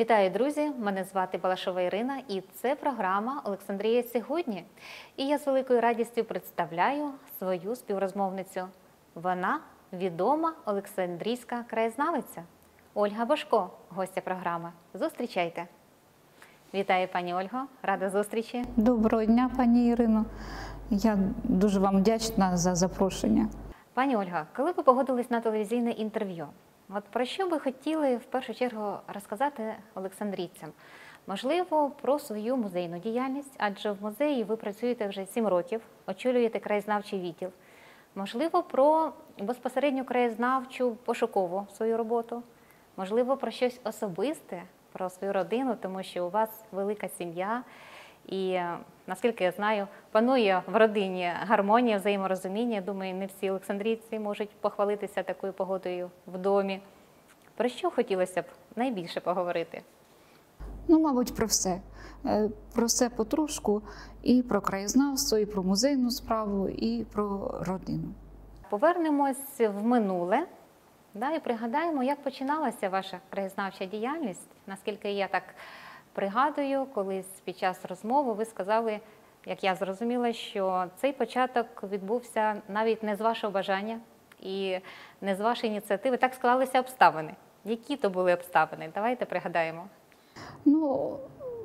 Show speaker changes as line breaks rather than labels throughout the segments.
Вітаю, друзі! Мене звати Балашова Ірина, і це програма Олександрія сьогодні. І я з великою радістю представляю свою співрозмовницю. Вона відома Олександрійська краєзнавиця Ольга Башко, гостя програми. Зустрічайте! Вітаю, пані Ольго, рада зустрічі.
Доброго дня, пані Ірино. Я дуже вам вдячна за запрошення.
Пані Ольга, коли ви погодились на телевізійне інтерв'ю, от про що ви хотіли в першу чергу розказати олександрійцям? Можливо, про свою музейну діяльність, адже в музеї ви працюєте вже сім років, очолюєте краєзнавчий відділ. Можливо, про безпосередньо краєзнавчу пошукову свою роботу, можливо, про щось особисте, про свою родину, тому що у вас велика сім'я. І наскільки я знаю, панує в родині гармонія, взаєморозуміння. Думаю, не всі олександрійці можуть похвалитися такою погодою в домі. Про що хотілося б найбільше поговорити?
Ну, мабуть, про все. Е, Про все потрошку, і про краєзнавство, і про музейну справу, і про родину.
Повернемось в минуле да, і пригадаємо, як починалася ваша краєзнавча діяльність. Наскільки я так пригадую, колись під час розмови ви сказали, як я зрозуміла, що цей початок відбувся навіть не з вашого бажання і не з вашої ініціативи. Так склалися обставини. Які то були обставини? Давайте пригадаємо.
Ну,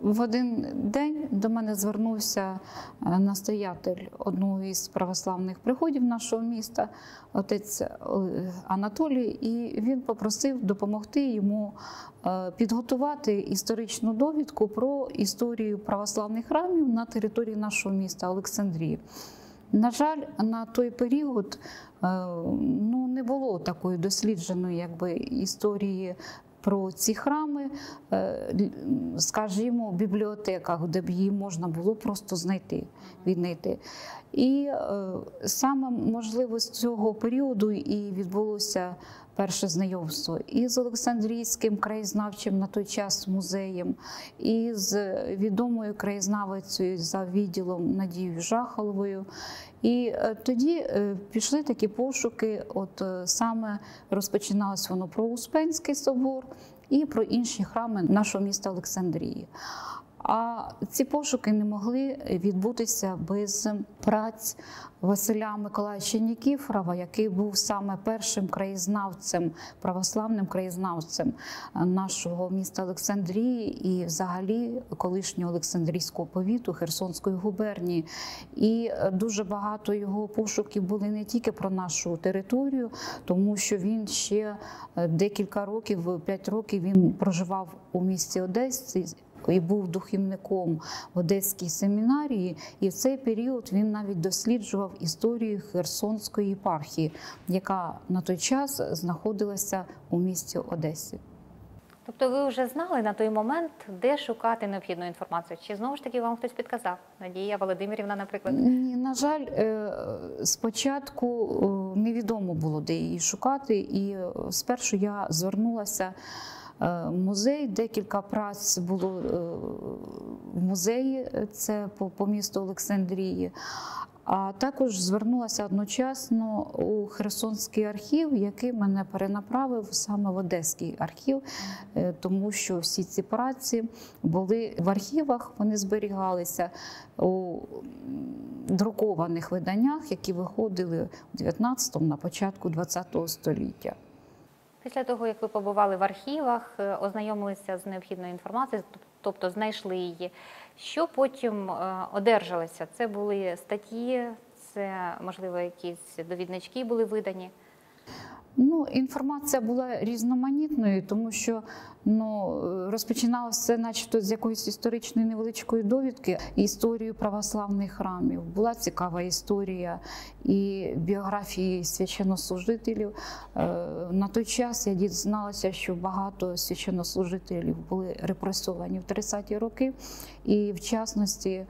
в один день до мене звернувся е, настоятель одного із православних приходів нашого міста, отець е, Анатолій, і він попросив допомогти йому е, підготувати історичну довідку про історію православних храмів на території нашого міста Олександрії. На жаль, на той період ну, не було такої дослідженої якби, історії про ці храми, е, скажімо, в бібліотеках, де б її можна було просто знайти, віднайти. І е, саме можливо з цього періоду і відбулося перше знайомство і з Олександрійським краєзнавчим на той час музеєм, і з відомою краєзнавицею за відділом Надією Жахаловою. І е, тоді е, пішли такі пошуки. От е, саме розпочиналось воно про Успенський собор і про інші храми нашого міста Олександрії. А ці пошуки не могли відбутися без праць Василя Миколаївича Нікіфорова, який був саме першим краєзнавцем, православним краєзнавцем нашого міста Олександрії і взагалі колишнього Олександрійського повіту Херсонської губернії. І дуже багато його пошуків були не тільки про нашу територію, тому що він ще декілька років, п'ять років він проживав у місті Одесі і був духівником в Одеській семінарії, і в цей період він навіть досліджував історію Херсонської єпархії, яка на той час знаходилася у місті Одесі.
Тобто ви вже знали на той момент, де шукати необхідну інформацію? Чи знову ж таки вам хтось підказав? Надія Володимирівна, наприклад?
Ні, на жаль, е, спочатку е, невідомо було, де її шукати, і е, спершу я звернулася. Е, Музей декілька праць було е, в музеї, е, це по, по місту Олександрії. А також звернулася одночасно у Херсонський архів, який мене перенаправив саме в Одеський архів, тому що всі ці праці були в архівах, вони зберігалися у друкованих виданнях, які виходили в 19-му, на початку 20-го століття.
Після того, як ви побували в архівах, е, ознайомилися з необхідною інформацією, тобто знайшли її, що потім е, одержалося? Це були статті, це, можливо, якісь довіднички були видані.
Ну, інформація була різноманітною, тому що ну, розпочиналося начебто з якоїсь історичної невеличкої довідки історію православних храмів. Була цікава історія і біографії священнослужителів. Е, На той час я дізналася, що багато священнослужителів були репресовані в 30-ті роки, і в частності е,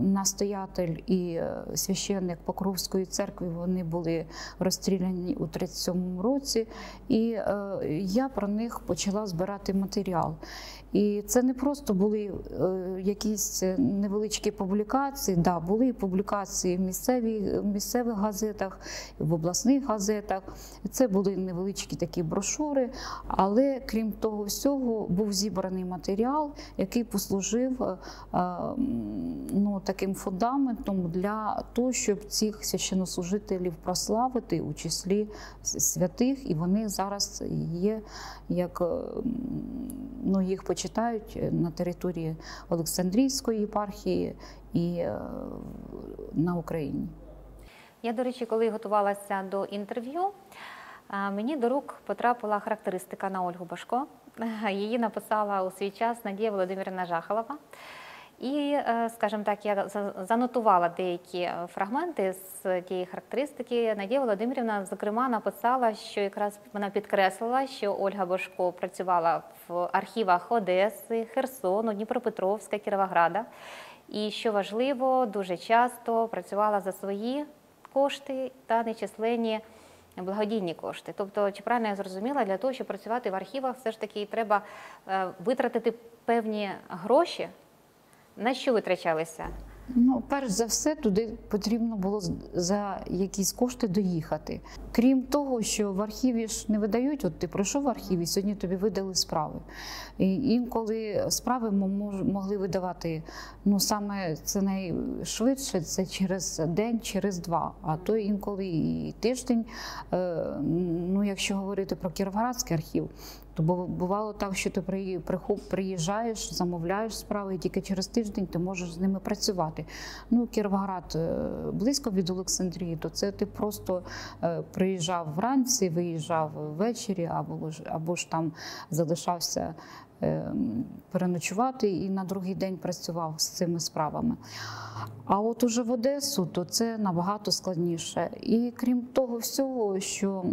настоятель і е, священник Покровської церкви вони були розстріляні у 37 2007 році, і е, я про них почала збирати матеріал. І це не просто були е, якісь невеличкі публікації, да, були публікації в місцевій, в місцевих газетах, в обласних газетах. Це були невеличкі такі брошури, але крім того всього, був зібраний матеріал, який послужив е, ну, таким фундаментом для того, щоб цих священнослужителів прославити у числі святих, і вони зараз є як ну, їх почитають на території Олександрійської єпархії і е, на Україні.
Я, до речі, коли готувалася до інтерв'ю, мені до рук потрапила характеристика на Ольгу Башко. Її написала у свій час Надія Володимирівна Жахалова. І, е, скажімо так, я за- занотувала деякі е, фрагменти з тієї характеристики. Надія Володимирівна, зокрема, написала, що якраз вона підкреслила, що Ольга Бошко працювала в архівах Одеси, Херсону, Дніпропетровська, Кіровограда. І що важливо, дуже часто працювала за свої кошти та нечисленні благодійні кошти. Тобто, чи правильно я зрозуміла, для того, щоб працювати в архівах, все ж таки треба е, витратити певні гроші. На що витрачалися?
Ну, перш за все, туди потрібно було за якісь кошти доїхати. Крім того, що в архіві ж не видають, от ти пройшов в архів і сьогодні тобі видали справи. І інколи справи мо- могли видавати ну саме це найшвидше, це через день, через два, а то інколи і тиждень. Е, Ну, якщо говорити про Кіровоградський архів, то бувало так, що ти приїжджаєш, замовляєш справи, і тільки через тиждень ти можеш з ними працювати. Ну, Кіровоград е, близько від Олександрії, то це ти просто е, приїжджав вранці, виїжджав ввечері, або ж або ж там залишався переночувати і на другий день працював з цими справами. А от уже в Одесу, то це набагато складніше. І крім того всього, що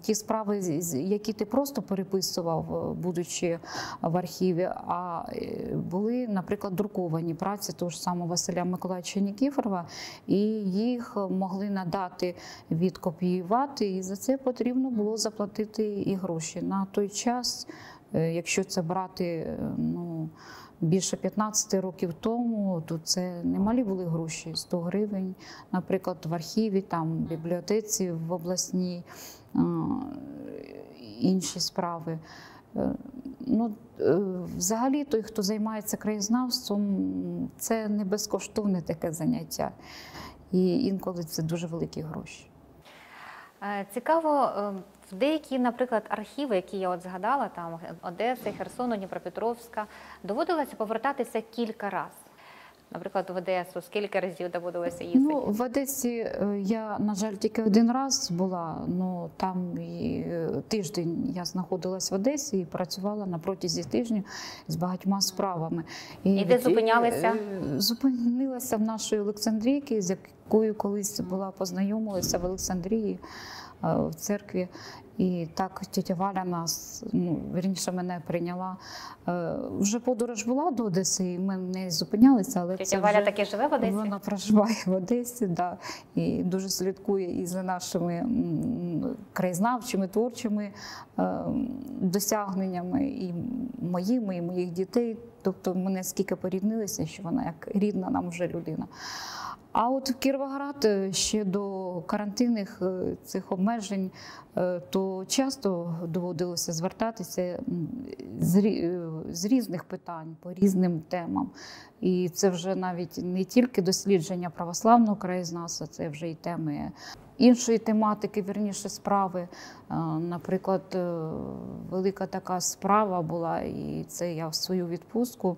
ті справи, які ти просто переписував, е, будучи в архіві, а е, були, наприклад, друковані праці того ж самого Василя Миколаївича Нікіфорова, і їх могли надати відкопіювати, і за це потрібно було заплатити і гроші. На той час, якщо це брати, е, ну більше 15 років тому, то це немалі були гроші 100 гривень, наприклад, в архіві, там, в бібліотеці в обласній, інші справи. Е, Ну, е, взагалі, той, хто займається краєзнавством, це не безкоштовне таке заняття. І інколи це дуже великі гроші.
Е, Цікаво, е, в деякі, наприклад, архіви, які я от згадала, там Одеси, Херсону, Дніпропетровська, доводилося повертатися кілька разів. Наприклад, в Одесу скільки разів доводилося їздити?
Ну, в Одесі е, я, на жаль, тільки один раз була. Ну там і е, тиждень я знаходилась в Одесі і працювала на протязі тижня з багатьма справами.
І де зупинялися?
е, Зупинилася в нашій Олександрійці, з якою колись була познайомилася в Олександрії в церкві. І так тетя Валя нас, ну, вірніше, мене прийняла. Е, Вже подорож була до Одеси, і ми не зупинялися, але
Тетя
це
Валя
вже...
таки живе в Одесі?
Вона проживає в Одесі, да, і дуже слідкує і за нашими краєзнавчими, творчими е, досягненнями, і моїми, і моїх дітей. Тобто ми наскільки поріднилися, що вона як рідна нам вже людина. А от Кіровоград е, ще до карантинних е, цих обмежень, е, то часто доводилося звертатися з, рі- з різних питань по різним темам. І це вже навіть не тільки дослідження православного краєзнавства, це вже й теми іншої тематики, вірніше справи. Наприклад, велика така справа була, і це я в свою відпустку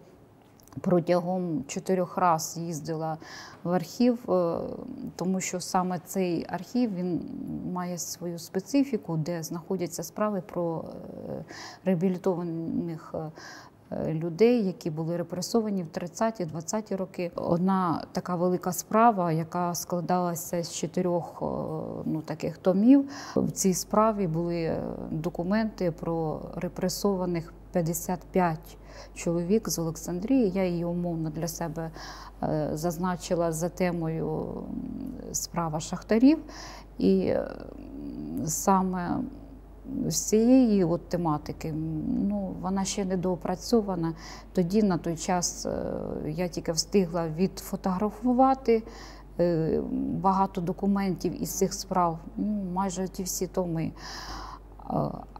протягом чотирьох разів їздила в архів, е, тому що саме цей архів він має свою специфіку, де знаходяться справи про е, реабілітованих. е, Людей, які були репресовані в 30-20 роки. Одна така велика справа, яка складалася з чотирьох ну, таких томів. В цій справі були документи про репресованих 55 чоловік з Олександрії. Я її умовно для себе е, зазначила за темою справа шахтарів. І е, саме з цієї от тематики, ну, вона ще не доопрацьована. Тоді на той час е, я тільки встигла відфотографувати багато документів із цих справ, ну, майже ті всі томи.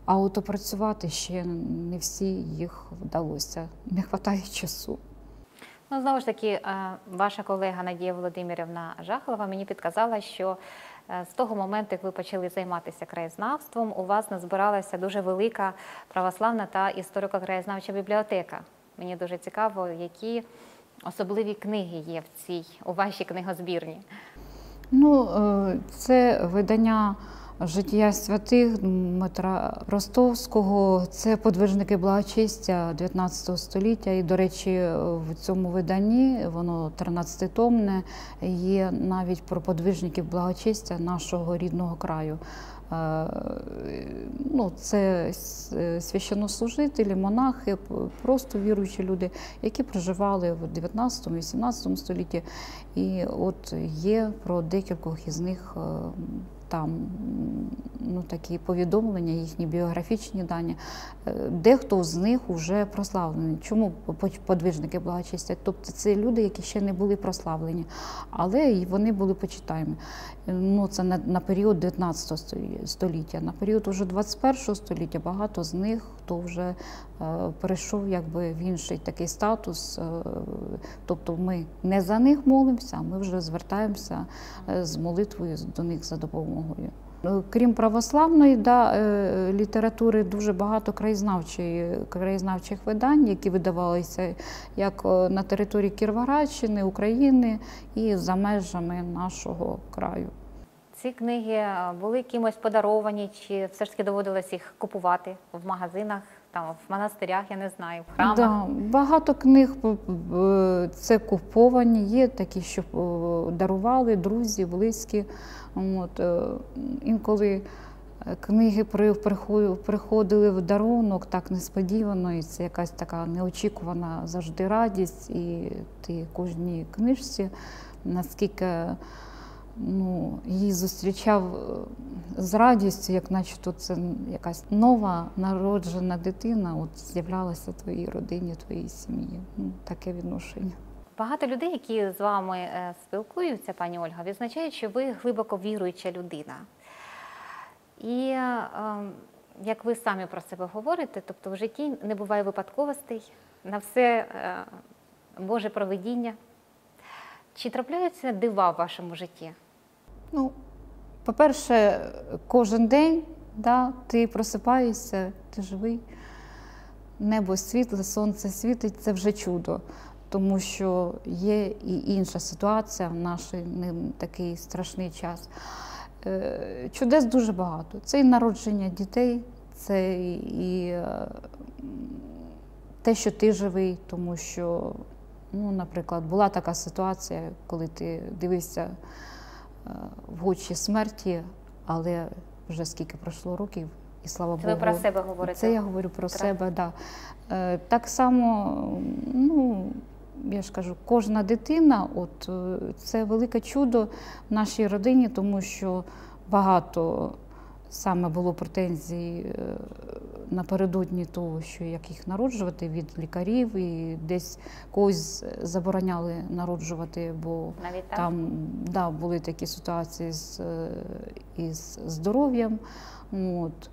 А- от опрацювати ще не всі їх вдалося. Не вистачає часу.
Ну, знову ж таки, е, ваша колега Надія Володимирівна Жахалова мені підказала, що е, з того моменту, як ви почали займатися краєзнавством, у вас назбиралася дуже велика православна та історико-краєзнавча бібліотека. Мені дуже цікаво, які особливі книги є в цій у вашій книгозбірні.
Ну, е, це видання життя святих Дмитра Ростовського. Це подвижники благочестя 19 століття. І, до речі, в цьому виданні воно 13-томне, є навіть про подвижників благочестя нашого рідного краю. Е, Ну, це священнослужителі, монахи, просто віруючі люди, які проживали в 19-18 столітті. І от є про декількох із них е, там ну, такі повідомлення, їхні біографічні дані. Е, Дехто з них вже прославлений. Чому подвижники благочестя? Тобто це люди, які ще не були прославлені, але вони були почитаємі. Е, Ну, це на, на період 19 століття. На період уже 21 століття багато з них, хто вже перейшов якби в інший такий статус. Е, тобто ми не за них молимося, ми вже звертаємося е, з молитвою до них за допомогою. Ну, Крім православної да, е, літератури, дуже багато краєзнавчих видань, які видавалися як е, на території Кіровоградщини, України і за межами нашого краю.
Ці книги е, були кимось подаровані, чи все ж таки доводилось їх купувати в магазинах, там в монастирях, я не знаю, в храмах.
Да, багато книг п- це куповані, є такі, що е, дарували друзі, близькі. От, е, інколи е, книги приходили в дарунок так несподівано, і це якась така неочікувана завжди радість. І ти кожній книжці, наскільки ну, її зустрічав е, з радістю, як начебто це якась нова народжена дитина, от з'являлася в твоїй родині, твоїй сім'ї. Ну, таке відношення.
Багато людей, які з вами е, спілкуються, пані Ольга, відзначають, що ви глибоко віруюча людина. І е, як ви самі про себе говорите, тобто в житті не буває випадковостей, на все е, Боже провидіння. Чи трапляються дива в вашому житті?
Ну, по-перше, кожен день да, ти просипаєшся, ти живий, небо світле, сонце світить це вже чудо. Тому що є і інша ситуація в наш не такий страшний час. Е, Чудес дуже багато. Це і народження дітей, це і е, те, що ти живий, тому що, ну, наприклад, була така ситуація, коли ти дивишся в очі смерті, але вже скільки пройшло років, і слава Богу.
ви про себе говорите?
Це я говорю про
Так.
себе, да. Е, Так само, ну, я ж кажу, кожна дитина, от е, це велике чудо в нашій родині, тому що багато саме було претензій е, напередодні того, що як їх народжувати від лікарів, і десь когось забороняли народжувати, бо
Навіть
там да, були такі ситуації з, е, із здоров'ям. От.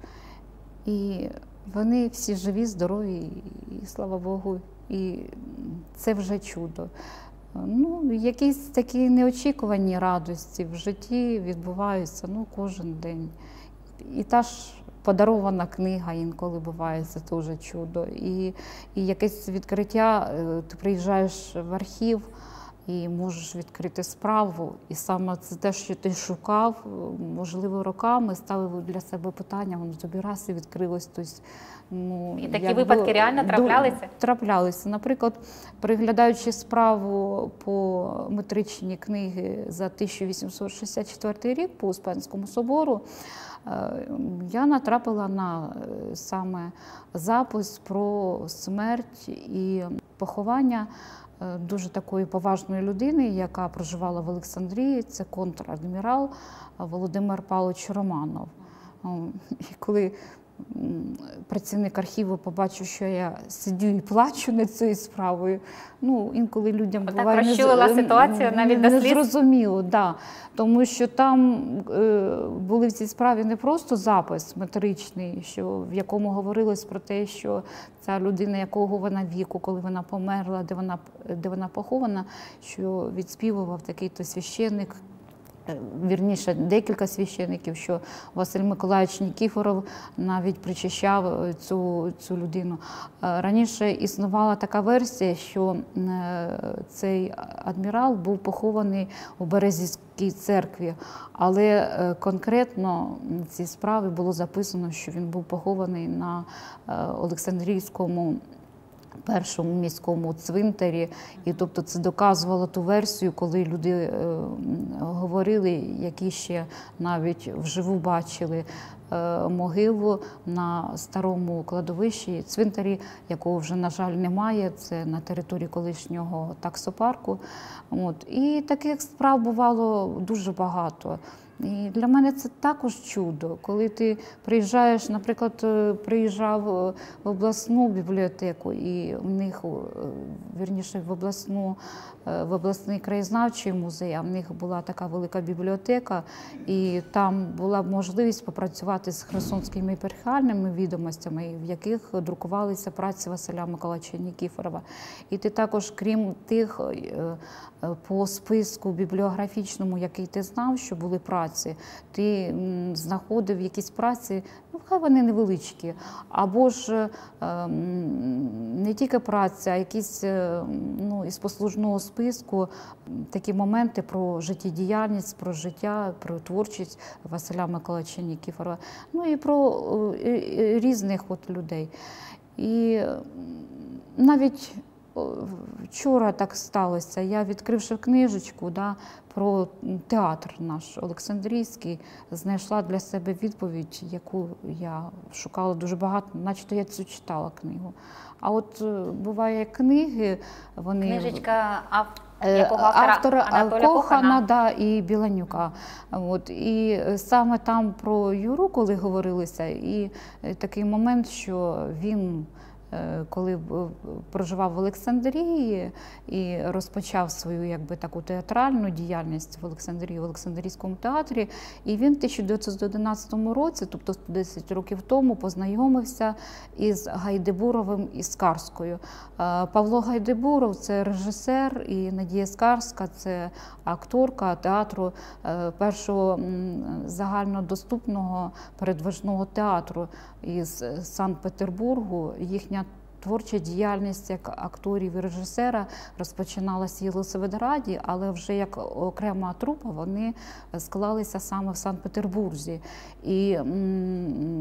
І вони всі живі, здорові, і слава Богу, і це вже чудо. Ну, якісь такі неочікувані радості в житті відбуваються ну, кожен день. І та ж подарована книга інколи буває, це теж чудо. І, і якесь відкриття, е, ти приїжджаєш в архів і можеш відкрити справу. І саме це те, що ти шукав, можливо, роками ставив для себе питання, воно тобі раз і відкрилось. Тобто, ну,
І такі
якби
випадки реально траплялися?
Траплялися. Наприклад, переглядаючи справу по метричній книги за 1864 рік по Успенському собору, я натрапила на е, саме запис про смерть і поховання е, дуже такої поважної людини, яка проживала в Олександрії. Це контрадмірал Володимир Павлович Романов. І коли працівник архіву побачив, що я сидю і плачу над цією справою. Ну, інколи людям
Отак
буває не
розчулила
м,
ситуацію навіть
не зрозуміло, да. тому що там е, були в цій справі не просто запис метричний, що, в якому говорилось про те, що ця людина, якого вона віку, коли вона померла, де вона, де вона похована, що відспівував такий-то священник. Е, Вірніше, декілька священиків, що Василь Миколаївич Нікіфоров навіть причащав е, цю, цю людину. Е, Раніше існувала така версія, що цей адмірал був похований у Березівській церкві, але конкретно в цій справі було записано, що він був похований на Олександрійському першому міському цвинтарі, і тобто це доказувало ту версію, коли люди е, говорили, які ще навіть вживу бачили е, могилу на старому кладовищі, цвинтарі, якого вже, на жаль, немає. Це на території колишнього таксопарку. От. І таких справ бувало дуже багато. І для мене це також чудо, коли ти приїжджаєш, наприклад, е, приїжджав е, в обласну бібліотеку, і в них, е, вірніше, в обласну, в обласний краєзнавчий музей, а в них була така велика бібліотека, і там була можливість попрацювати з херсонськими епархіальними відомостями, в яких друкувалися праці Василя Миколаївича Нікіфорова. І ти також, крім тих по списку бібліографічному, який ти знав, що були праці, ти знаходив якісь праці, ну хай вони невеличкі, або ж е, не тільки праці, а якісь е, ну, із послужного списку такі моменти про життєдіяльність, про життя, про творчість Василя Миколаївича Нікіфорова, ну і про е, е, різних от людей. І навіть вчора так сталося. Я відкривши книжечку да, про театр наш Олександрійський, знайшла для себе відповідь, яку я шукала дуже багато, начебто я цю читала книгу. А от е, буває книги, вони
Книжечка ав...
Е,
якого автора,
автора
Анатолія
Кохана да, і Біланюка. От, і саме там про Юру, коли говорилося, і такий момент, що він. Е, Коли проживав в Олександрії і розпочав свою якби таку театральну діяльність в Олександрії, в Олександрійському театрі, і він в 1911 році, тобто 10 років тому, познайомився із Гайдебуровим і Скарською. Е, Павло Гайдебуров це режисер, і Надія Скарська це акторка театру е, першого загальнодоступного передвижного театру із Санкт-Петербургу. Їхня Творча діяльність як акторів і режисера розпочиналася в Єлисаветграді, але вже як окрема трупа вони склалися саме в Санкт-Петербурзі. І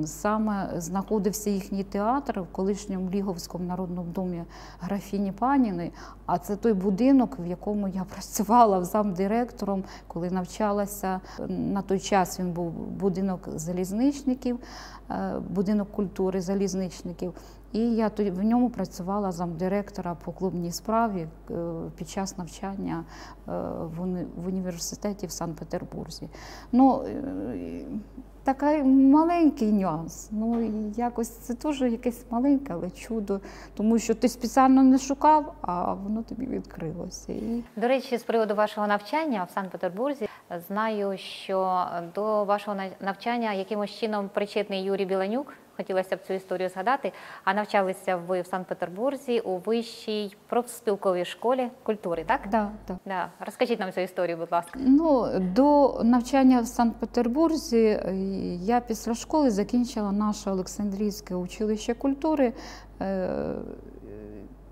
саме знаходився їхній театр в колишньому Ліговському народному домі графіні Паніни. А це той будинок, в якому я працювала замдиректором, коли навчалася. На той час він був будинок залізничників, е, будинок культури залізничників. І я в ньому працювала замдиректора по клубній справі е, під час навчання е, в університеті в Санкт-Петербурзі. Ну, е, такий маленький нюанс. Ну, якось це теж якесь маленьке, але чудо, тому що ти спеціально не шукав, а воно тобі відкрилося. І
До речі, з приводу вашого навчання в Санкт-Петербурзі знаю, що до вашого на- навчання якимось чином причетний Юрій Біланюк. Хотілося б цю історію згадати. А навчалися ви в Санкт-Петербурзі у вищій профспілковій школі культури, так?
да, да.
Да. Розкажіть нам цю історію, будь ласка.
Ну, до навчання в Санкт-Петербурзі е, я після школи закінчила наше Олександрійське училище культури. е,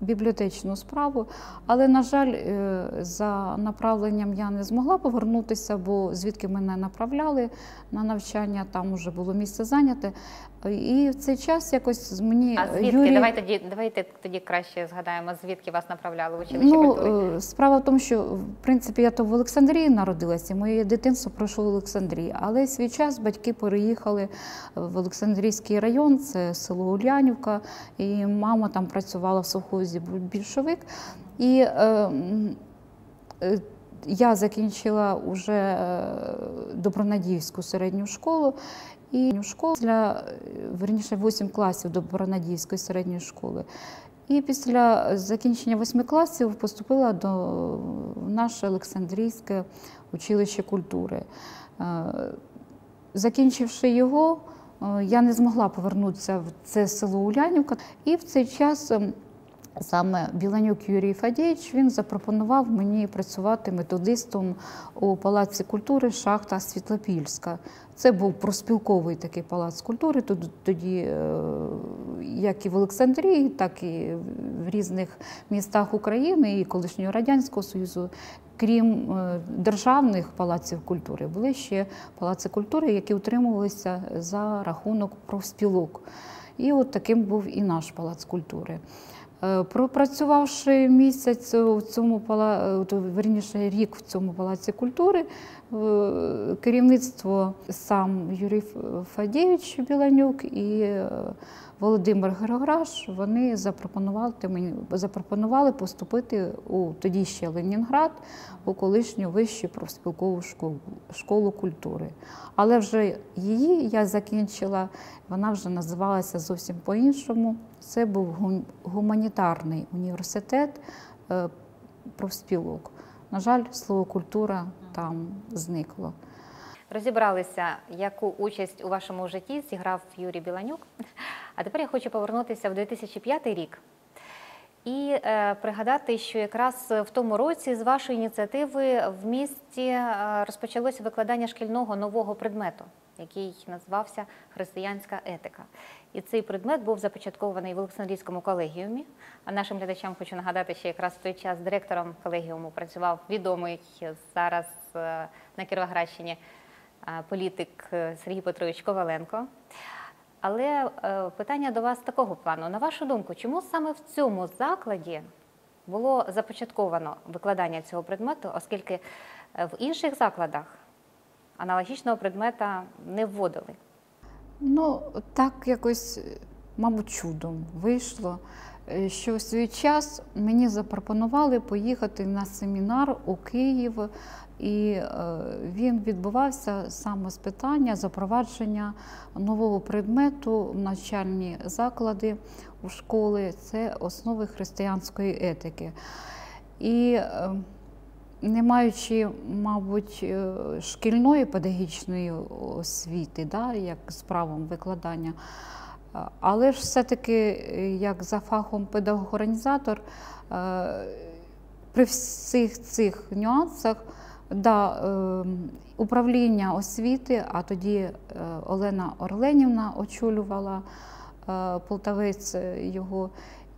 Бібліотечну справу, але, на жаль, е, за направленням я не змогла повернутися, бо звідки мене направляли на навчання, там вже було місце зайняте. І в цей час якось мені
А звідки?
Юрій...
Давай тоді, давайте тоді краще згадаємо, звідки вас направляли в училище
Ну,
культури.
е, справа в тому, що в принципі я то в Олександрії народилася, моє дитинство пройшло в Олександрії, але в свій час батьки переїхали в Олександрійський район, це село Ульянівка, і мама там працювала в совхозі більшовик. І е, е, я закінчила вже е, Добронадіївську середню школу. І школу для верніше 8 класів Добронадіївської середньої школи. І після закінчення восьми класів поступила до наше Олександрійське училище культури. Е, Закінчивши його, е, я не змогла повернутися в це село Улянівка. І в цей час ем, саме Біланюк Юрій Фадєєвич він запропонував мені працювати методистом у Палаці культури Шахта Світлопільська. Це був проспілковий такий палац культури. Тут тоді, е, як і в Олександрії, так і в різних містах України і колишнього Радянського Союзу. Крім е, державних палаців культури, були ще палаци культури, які утримувалися за рахунок профспілок. І от таким був і наш палац культури. Е, Пропрацювавши місяць у цьому пала... е, верніше рік в цьому палаці культури, е, керівництво сам Юрій Фадєвич Біланюк і Володимир Герограш вони запропонували мені запропонували поступити у тоді ще Ленінград у колишню вищу профспілкову школу, школу культури. Але вже її я закінчила, вона вже називалася зовсім по-іншому. Це був гум- гуманітарний університет е, профспілок. На жаль, слово культура там зникло.
Розібралися, яку участь у вашому житті зіграв Юрій Біланюк. А тепер я хочу повернутися в 2005 рік і е, пригадати, що якраз в тому році з вашої ініціативи в місті е, розпочалося викладання шкільного нового предмету, який називався Християнська етика. І цей предмет був започаткований в Олександрійському колегіумі. А нашим глядачам хочу нагадати, що якраз в той час директором колегіуму працював відомий зараз е, на Кіровоградщині е, політик Сергій Петрович Коваленко. Але е, питання до вас такого плану. На вашу думку, чому саме в цьому закладі було започатковано викладання цього предмету, оскільки е, в інших закладах аналогічного предмета не вводили?
Ну, так якось, мабуть, чудом вийшло, що в свій час мені запропонували поїхати на семінар у Київ, і е, він відбувався саме з питання запровадження нового предмету в навчальні заклади у школи це основи християнської етики. І е, не маючи, мабуть, е, шкільної педагогічної освіти, да, як з правом викладання, але ж все-таки, е, як за фахом педагог-організатор, е, при всіх цих нюансах, да, е, управління освіти, а тоді Олена Орленівна очолювала полтавець його.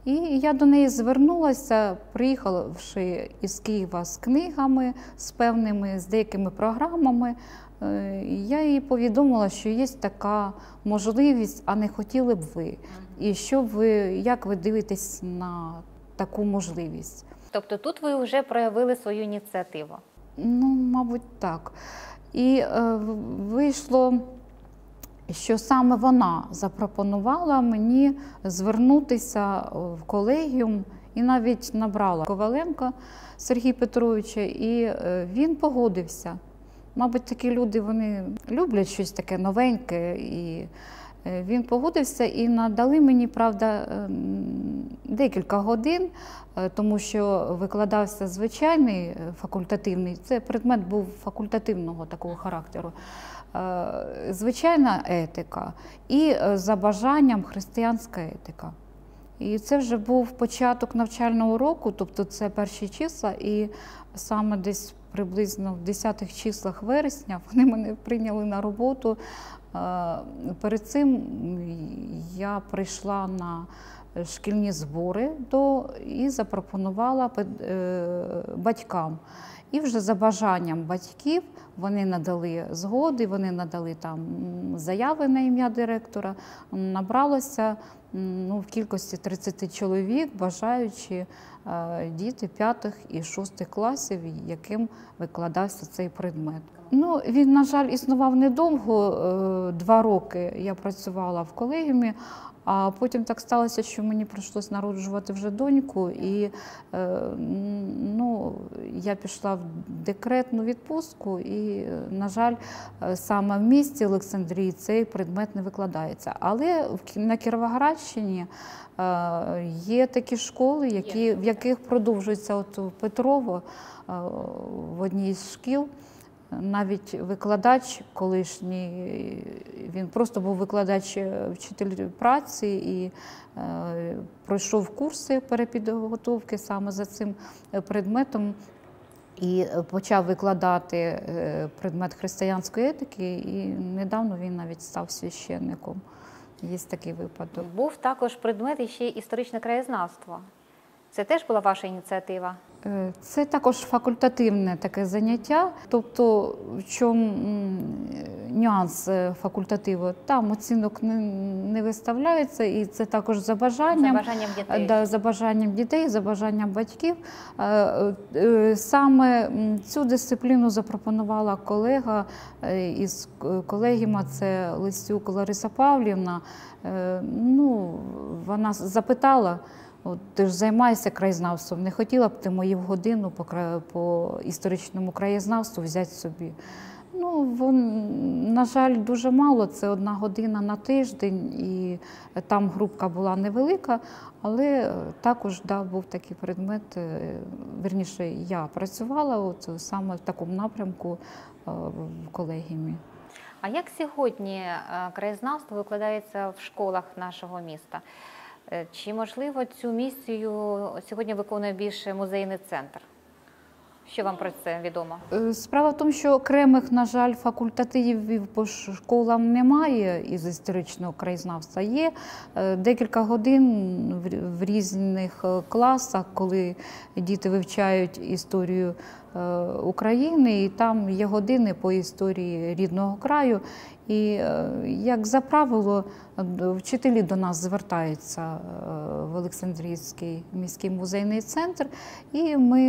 І я до неї звернулася, приїхавши із Києва з книгами, з певними, з деякими програмами. Е, Я їй повідомила, що є така можливість, а не хотіли б ви. І що ви, як ви дивитесь на таку можливість?
Тобто тут ви вже проявили свою ініціативу.
Ну, мабуть, так. І е, вийшло, що саме вона запропонувала мені звернутися в колегіум і навіть набрала Коваленка Сергія Петровича, і е, він погодився. Мабуть, такі люди вони люблять щось таке новеньке. І е, він погодився і надали мені, правда, ем, декілька годин, е, тому що викладався звичайний е, факультативний, це предмет був факультативного такого характеру. Звичайна етика і за бажанням християнська етика. І це вже був початок навчального року, тобто це перші числа, і саме десь приблизно в 10-х числах вересня вони мене прийняли на роботу. Е, Перед цим я прийшла на шкільні збори до, і запропонувала е, батькам. І вже за бажанням батьків вони надали згоди, вони надали там заяви на ім'я директора. Набралося ну, в кількості 30 чоловік, бажаючи е, діти п'ятих і шостих класів, яким викладався цей предмет. Ну, він, на жаль, існував недовго, е, два роки я працювала в колегіумі, а потім так сталося, що мені прийшлось народжувати вже доньку, і е, ну, я пішла в декретну відпустку, і, е, на жаль, е, саме в місті Олександрії цей предмет не викладається. Але на Кіровоградщині є такі школи, які, в яких продовжується от Петрово в одній з шкіл. Навіть викладач колишній, він просто був викладач е, вчитель праці і е, пройшов курси перепідготовки саме за цим е, предметом. І е, почав викладати предмет християнської етики, і недавно він навіть став священником. Є такий випадок.
Був також предмет іще історичне краєзнавство. Це теж була ваша ініціатива.
Е, Це також факультативне таке заняття. Тобто, в чому нюанс е, факультативу? Там оцінок не, не виставляється, і це також за
За
бажанням.
бажанням дітей.
Да, за бажанням дітей, за бажанням батьків. Е, е, Саме цю дисципліну запропонувала колега е, із колегіма, це Лисюк Лариса Павлівна. Е, Ну, вона запитала. От ти ж займаєшся краєзнавством, не хотіла б ти мою годину по, по історичному краєзнавству взяти собі. Ну, вон, на жаль, дуже мало. Це одна година на тиждень, і там групка була невелика, але також да, був такий предмет. е, Верніше, я працювала от саме в такому напрямку е, в колегіумі.
А як сьогодні е, краєзнавство викладається в школах нашого міста? Е, Чи можливо цю місію сьогодні виконує більше музейний центр? Що вам про це відомо?
Е, Справа в тому, що окремих, на жаль, факультативів по школам немає із історичного краєзнавства. Є е, декілька годин в різних класах, коли діти вивчають історію України, і там є години по історії рідного краю. І е, як за правило, вчителі до нас звертаються е, в Олександрійський міський музейний центр, і ми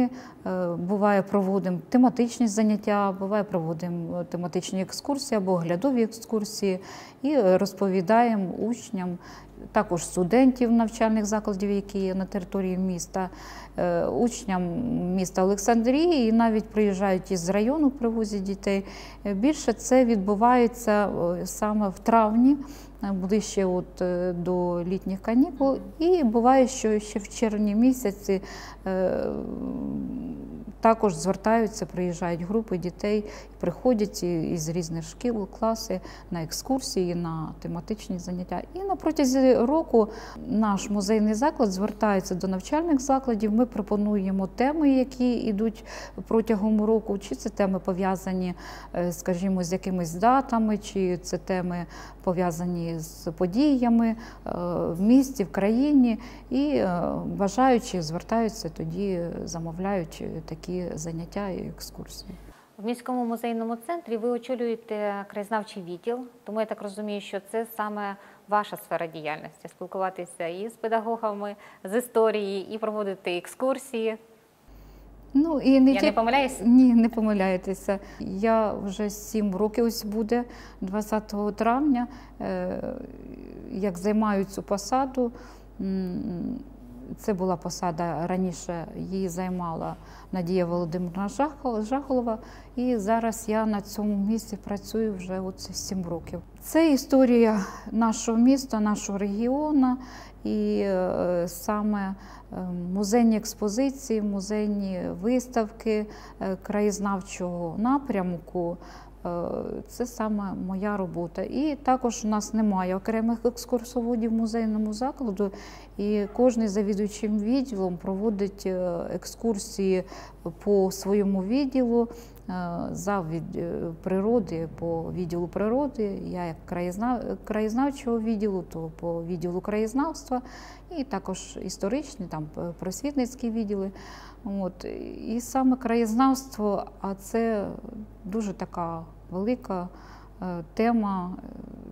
е, буває проводимо тематичні заняття, буває проводимо тематичні екскурсії або оглядові екскурсії і е, розповідаємо учням. Також студентів навчальних закладів, які є на території міста, е, учням міста Олександрії, і навіть приїжджають із району, привозять дітей. Е, Більше це відбувається е, саме в травні, ближче от до літніх канікул. І буває, що ще в червні місяці також звертаються, приїжджають групи дітей, приходять із різних шкіл, класи на екскурсії, на тематичні заняття. І на протязі року наш музейний заклад звертається до навчальних закладів. Ми пропонуємо теми, які йдуть протягом року, чи це теми пов'язані, е, скажімо, з якимись датами, чи це теми пов'язані з подіями е, в місті, в країні. І е, бажаючі звертаються, тоді замовляють такі заняття і екскурсії.
В міському музейному центрі ви очолюєте краєзнавчий відділ, тому я так розумію, що це саме ваша сфера діяльності спілкуватися і з педагогами з історії, і проводити екскурсії.
Ну і не
Я не помиляюсь?
Ні, не помиляєтеся. Я вже сім років ось буде 20 травня, е, як займаю цю посаду. Це була посада раніше, її займала Надія Володимирівна Жахолова. І зараз я на цьому місці працюю вже от сім років. Це історія нашого міста, нашого регіону. І е, саме е, музейні експозиції, музейні виставки е, краєзнавчого напрямку. Е, Це саме моя робота. І також у нас немає окремих екскурсоводів в музейному закладу, і кожен завідуючим відділом проводить е, екскурсії по своєму відділу. е, За від природи по відділу природи, я як краєзнав... краєзнавчого відділу, то по відділу краєзнавства, і також історичні, там просвітницькі відділи. От. І саме краєзнавство, а це дуже така велика е, тема.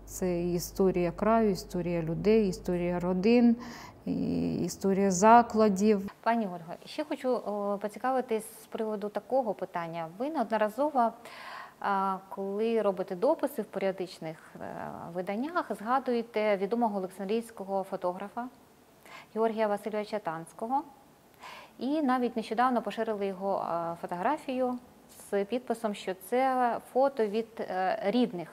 Це історія краю, історія людей, історія родин, історія закладів.
Пані Ольго, ще хочу поцікавитись з приводу такого питання. Ви неодноразово, коли робите дописи в періодичних е, виданнях, згадуєте відомого олександрійського фотографа Георгія Васильовича Танського. І навіть нещодавно поширили його е, фотографію з підписом, що це фото від е, рідних,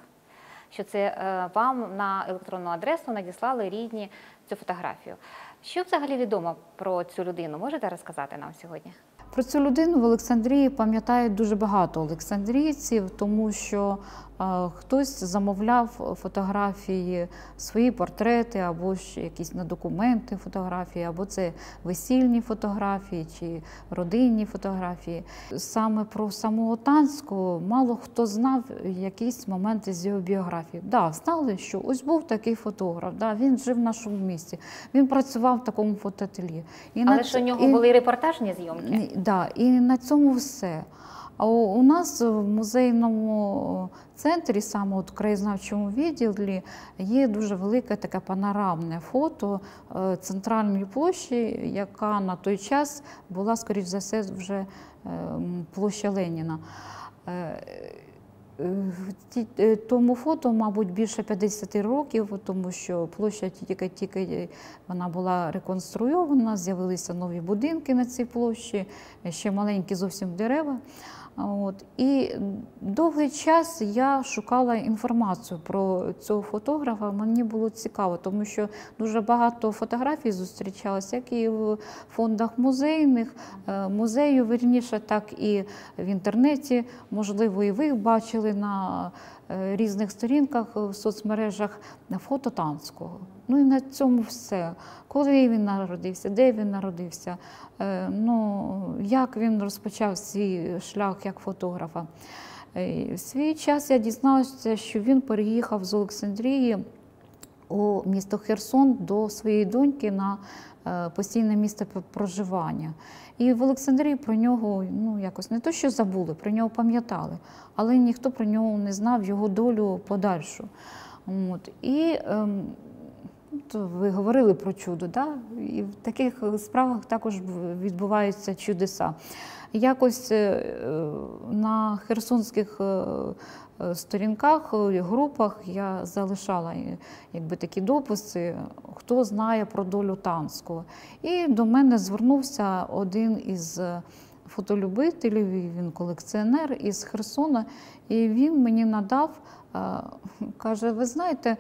що це е, вам на електронну адресу надіслали рідні цю фотографію. Що взагалі відомо про цю людину? Можете розказати нам сьогодні?
Про цю людину в Олександрії пам'ятають дуже багато олександрійців, тому що хтось замовляв фотографії, свої портрети, або ж якісь на документи фотографії, або це весільні фотографії чи родинні фотографії. Саме про самого Танського мало хто знав якісь моменти з його біографії. Да, знали, що ось був такий фотограф, да, він жив в нашому місті, він працював в такому фотоательє. І
Але
на
ж у нього
і-
були репортажні зйомки.
Да, і на цьому все. А у нас в музейному центрі, саме от в краєзнавчому відділі, є дуже велике таке панорамне фото е, центральної площі, яка на той час була, скоріш за все, вже е, площа Леніна. Е, е, е, Тому фото, мабуть, більше 50 років, тому що площа тільки тільки вона була реконструйована, з'явилися нові будинки на цій площі, ще маленькі зовсім дерева. От. І довгий час я шукала інформацію про цього фотографа. Мені було цікаво, тому що дуже багато фотографій зустрічалось, як і в фондах музейних, е, музею, верніше, так і в інтернеті. Можливо, і ви їх бачили на різних сторінках в соцмережах фото Танського. Ну і на цьому все. Коли він народився, де він народився, е, ну, як він розпочав свій шлях як фотографа. Е, В свій час я дізналася, що він переїхав з Олександрії у місто Херсон до своєї доньки на е, постійне місце проживання. І в Олександрії про нього ну, якось не то, що забули, про нього пам'ятали, але ніхто про нього не знав його долю подальшу. От. І ем, то ви говорили про чудо, да? і в таких справах також відбуваються чудеса. Якось е, на херсонських е, е, сторінках, е, групах я залишала е, якби, такі дописи, хто знає про долю Танського. І до мене звернувся один із е, фотолюбителів, він колекціонер із Херсона, і він мені надав, е, каже, ви знаєте,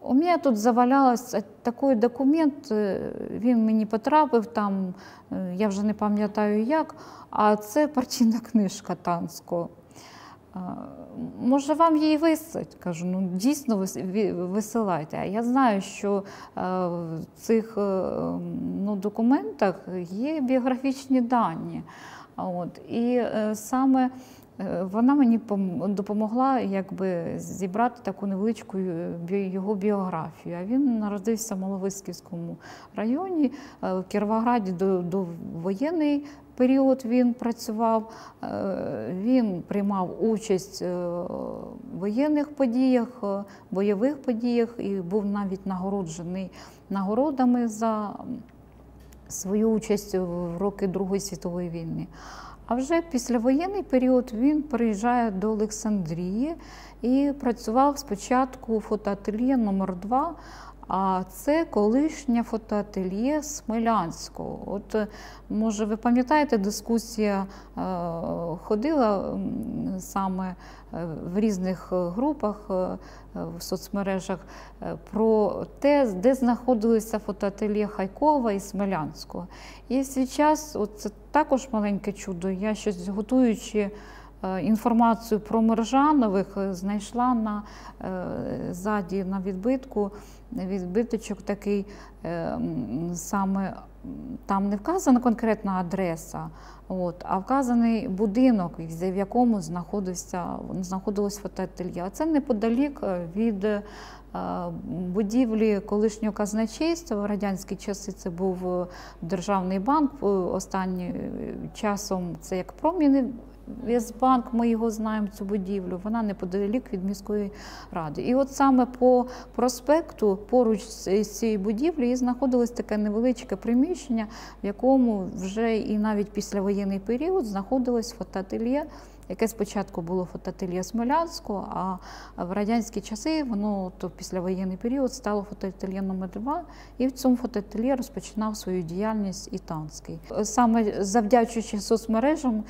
у мене тут завалявся такий документ, е, він мені потрапив там, е, я вже не пам'ятаю як, а це партійна книжка Танського. Може, вам її висить? Кажу, ну дійсно вис- висилайте. А я знаю, що е, в цих е, ну, документах є біографічні дані. От, і е, саме вона мені допомогла якби, зібрати таку невеличку е, його біографію. Він народився в Маловиськівському районі, е, в Кіровограді до, до воєнний період він працював. Е, Він приймав участь е, в воєнних подіях, е, бойових подіях і був навіть нагороджений нагородами за свою участь в роки Другої світової війни. А вже післявоєнний період він приїжджає до Олександрії і працював спочатку у фотоательє номер 2 а це колишнє фотоательє Смелянського. От, е, може, ви пам'ятаєте, дискусія е, ходила саме е, в різних групах в соцмережах про те, де знаходилися фотоательє Хайкова і Смелянського. І свій час, от це також маленьке чудо, я щось готуючи інформацію про Мержанових знайшла на ззаді на відбитку. Відбиточок такий е, саме там не вказана конкретна адреса, от, а вказаний будинок, в якому знаходився знаходилось фотоательє. А це неподалік е, від е, будівлі колишнього казначейства. В радянські часи це був державний банк. Останнім часом це як Промінвестбанк, ми його знаємо, цю будівлю. Вона неподалік від міської ради. І от саме по проспекту, поруч з цією будівлею, знаходилось таке невеличке приміщення, в якому вже і навіть післявоєнний період знаходилось фотоательє яке спочатку було фотоательє Смолянського, а в радянські часи воно то післявоєнний період стало фотоательє номер 2 і в цьому фотоательє розпочинав свою діяльність і Танський. Саме завдячуючи соцмережам,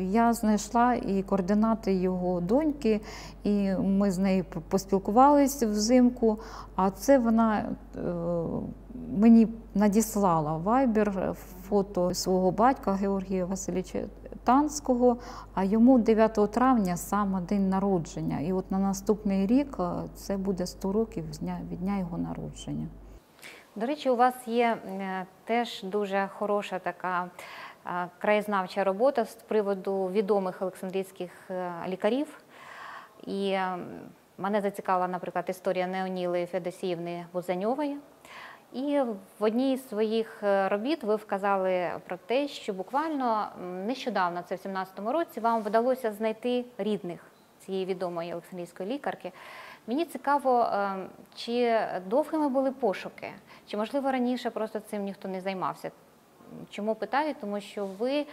я знайшла і координати його доньки, і ми з нею поспілкувалися взимку. А це вона е, мені надіслала вайбер фото свого батька Георгія Васильовича Танського, а йому 9 травня саме день народження. І от на наступний рік е, це буде 100 років від дня його народження.
До речі, у вас є е, теж дуже хороша така е, краєзнавча робота з приводу відомих олександрійських лікарів. І мене зацікавила, наприклад, історія Неоніли Федосіївни Бузаньової. І в одній з своїх е, робіт ви вказали про те, що буквально нещодавно, це в 17-му році, вам вдалося знайти рідних цієї відомої олександрійської лікарки. Мені цікаво, е, чи довгими були пошуки, чи можливо раніше просто цим ніхто не займався. Чому питаю? Тому що ви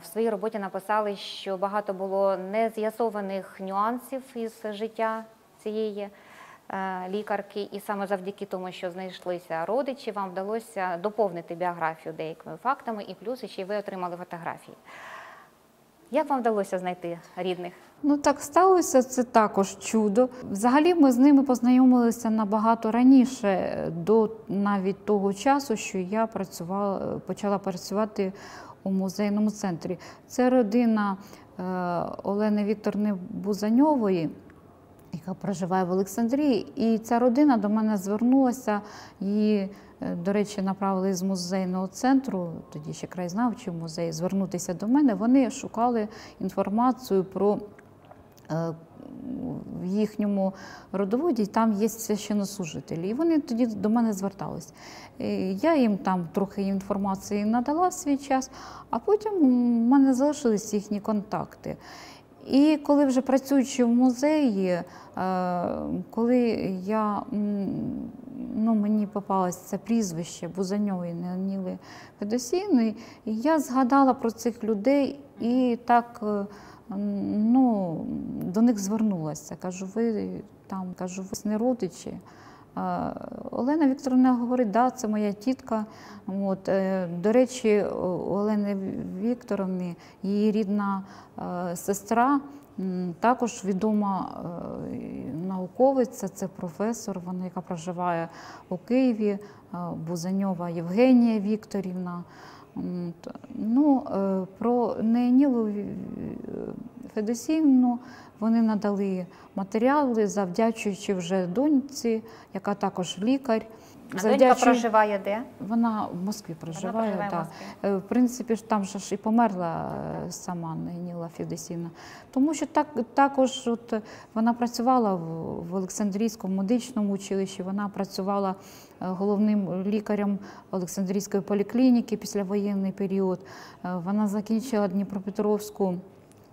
в своїй роботі написали, що багато було нез'ясованих нюансів із життя цієї е, лікарки, і саме завдяки тому, що знайшлися родичі, вам вдалося доповнити біографію деякими фактами, і плюс ще ви отримали фотографії. Як вам вдалося знайти рідних?
Ну так сталося, це також чудо. Взагалі ми з ними познайомилися набагато раніше, до навіть того часу, що я працювала, почала працювати у музейному центрі. Це родина е, Олени Вікторни Бузаньової. Яка проживає в Олександрії, і ця родина до мене звернулася. Її, е, до речі, направили з музейного центру, тоді ще краєзнавчий музей, звернутися до мене. Вони шукали інформацію про е, в їхньому родоводі, там є священнослужителі. І вони тоді до мене звертались. Е, Я їм там трохи інформації надала в свій час, а потім в мене залишились їхні контакти. І коли вже працюючи в музеї, е, коли я ну, мені попалось це прізвище Бузаньової Неоніли Федосійної, я згадала про цих людей і так е, ну, до них звернулася. Кажу, ви там кажу, ви не родичі. Олена Вікторовна говорить, да, це моя тітка. От, е, до речі, у Олени Вікторовни, її рідна е, сестра, також відома е, науковиця, це професор, вона, яка проживає у Києві, Бузаньова Євгенія Вікторівна. Ну, е, про Неонілу Ві- Федосіївну вони надали матеріали, завдячуючи вже доньці, яка також лікар.
А донька проживає де?
Вона в Москві проживає.
проживає в. Москві.
Е, В принципі, там же ж і померла е, сама Ніла Федосівна. Тому що так, також от, е, вона працювала в, Олександрійському медичному училищі, вона працювала е, головним лікарем Олександрійської поліклініки післявоєнний період. Е, Вона закінчила Дніпропетровську.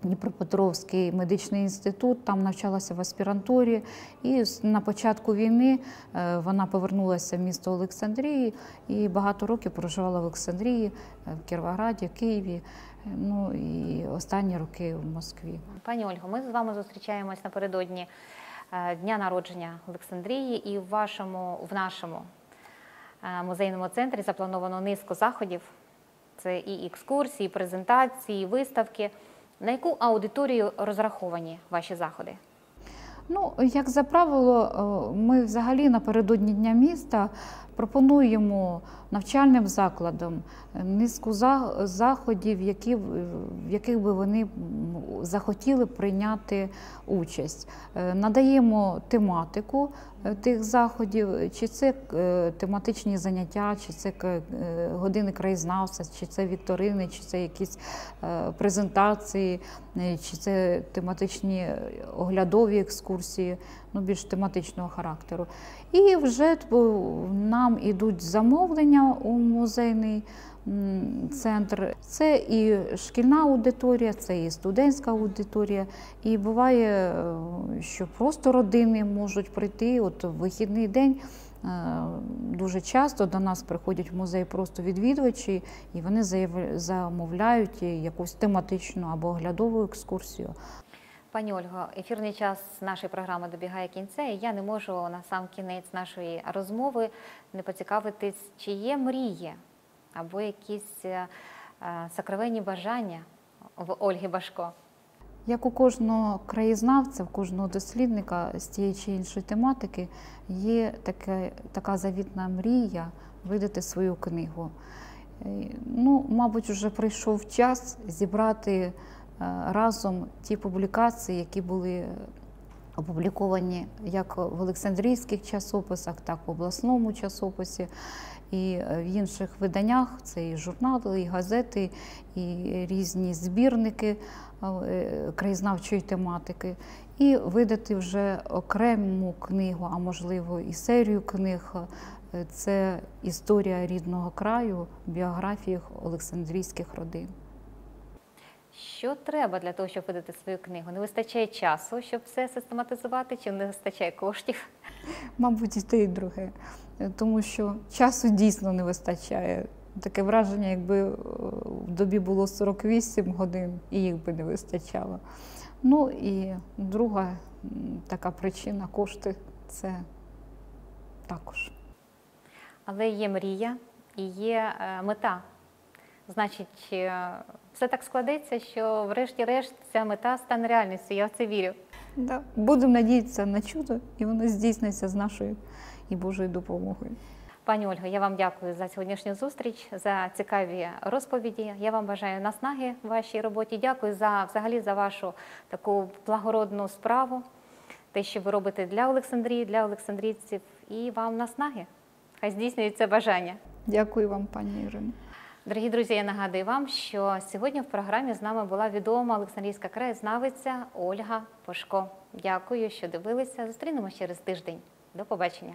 Дніпропетровський медичний інститут, там навчалася в аспірантурі. І на початку війни е, вона повернулася в місто Олександрії і багато років проживала в Олександрії, е, в Кіровограді, в Києві. Ну і останні роки в Москві.
Пані Ольго, ми з вами зустрічаємось напередодні дня народження Олександрії, і в вашому, в нашому е, музейному центрі заплановано низку заходів. Це і екскурсії, і презентації, і виставки. На яку аудиторію розраховані ваші заходи?
Ну, як за правило, е, ми взагалі напередодні Дня міста пропонуємо навчальним закладам низку заходів, які, в яких би вони захотіли прийняти участь. Е, Надаємо тематику е, тих заходів, чи це е, тематичні заняття, чи це е, години краєзнавства, чи це вікторини, чи це якісь е, презентації, е, чи це тематичні е, оглядові екскурсії, ну більш тематичного характеру. І вже типу, нам ідуть замовлення у музейний центр. Це і шкільна аудиторія, це і студентська аудиторія. І буває, е, що просто родини можуть прийти. От в вихідний день е, дуже часто до нас приходять в музей просто відвідувачі, і вони замовляють якусь тематичну або оглядову екскурсію.
Пані Ольго, ефірний час нашої програми добігає кінця, і я не можу на сам кінець нашої розмови не поцікавитись, чи є мрії або якісь е, е, сокровенні бажання в Ольги Башко.
Як у кожного краєзнавця, в кожного дослідника з тієї чи іншої тематики є таке, така завітна мрія видати свою книгу. Е, Ну, мабуть, вже прийшов час зібрати разом ті публікації, які були опубліковані як в Олександрійських часописах, так і в обласному часописі. І е, в інших виданнях це і журнали, і газети, і різні збірники е, краєзнавчої тематики, і видати вже окрему книгу, а можливо і серію книг. Е, Це історія рідного краю, біографії Олександрійських родин.
Що треба для того, щоб видати свою книгу? Не вистачає часу, щоб все систематизувати, чи не вистачає коштів?
Мабуть, і те, і друге. Тому що часу дійсно не вистачає. Таке враження, якби е, в добі було 48 годин, і їх би не вистачало. Ну і друга така причина кошти це також.
Але є мрія і є е, мета. Значить, е, все так складеться, що врешті-решт ця мета стане реальністю. Я в це вірю.
Да. Будемо надіятися на чудо, і воно здійсниться з нашою і Божою допомогою.
Пані Ольго, я вам дякую за сьогоднішню зустріч, за цікаві розповіді. Я вам бажаю наснаги в вашій роботі. Дякую за взагалі за вашу таку благородну справу, те, що ви робите для Олександрії, для олександрійців, і вам наснаги. Хай здійснюється бажання.
Дякую вам, пані Ірино.
Дорогі друзі, я нагадую вам, що сьогодні в програмі з нами була відома Олександрійська краєзнавиця Ольга Пошко. Дякую, що дивилися. Зустрінемося через тиждень. До побачення.